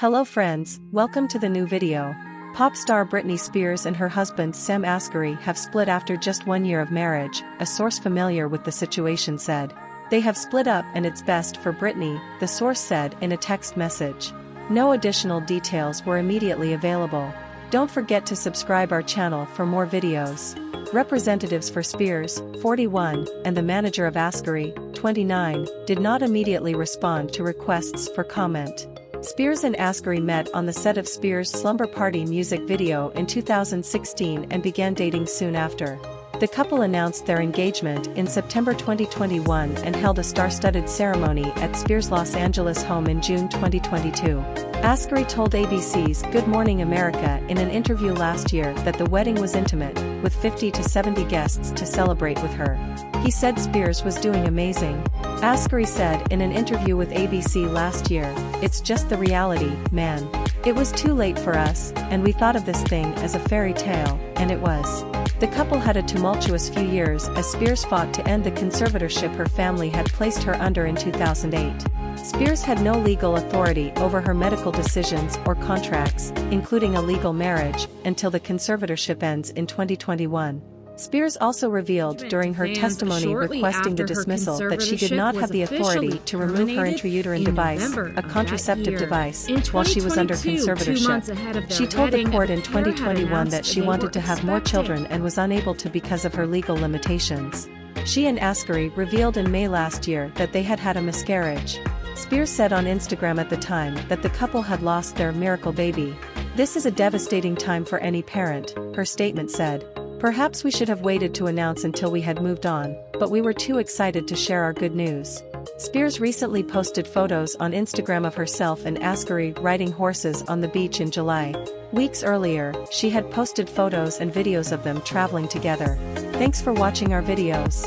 Hello friends, welcome to the new video. Pop star Britney Spears and her husband Sam Asghari have split after just one year of marriage, a source familiar with the situation said. They have split up and it's best for Britney, the source said in a text message. No additional details were immediately available. Don't forget to subscribe our channel for more videos. Representatives for Spears, 41, and the manager of Asghari, 29, did not immediately respond to requests for comment. Spears and Asghari met on the set of Spears' Slumber Party music video in 2016 and began dating soon after. The couple announced their engagement in September 2021 and held a star-studded ceremony at Spears' Los Angeles home in June 2022. Asghari told ABC's Good Morning America in an interview last year that the wedding was intimate, with 50 to 70 guests to celebrate with her. He said Spears was doing amazing. Asghari said in an interview with ABC last year, It's just the reality, man. It was too late for us, and we thought of this thing as a fairy tale, and it was. The couple had a tumultuous few years as Spears fought to end the conservatorship her family had placed her under in 2008. Spears had no legal authority over her medical decisions or contracts, including a legal marriage, until the conservatorship ends in 2021. Spears also revealed during her testimony requesting the dismissal that she did not have the authority to remove her intrauterine device, a contraceptive device, while she was under conservatorship. She told the court in 2021 that she wanted to have more children and was unable to because of her legal limitations. She and Asghari revealed in May last year that they had had a miscarriage. Spears said on Instagram at the time that the couple had lost their miracle baby. This is a devastating time for any parent, her statement said. Perhaps we should have waited to announce until we had moved on, but we were too excited to share our good news. Spears recently posted photos on Instagram of herself and Asghari riding horses on the beach in July. Weeks earlier, she had posted photos and videos of them traveling together. Thanks for watching our videos.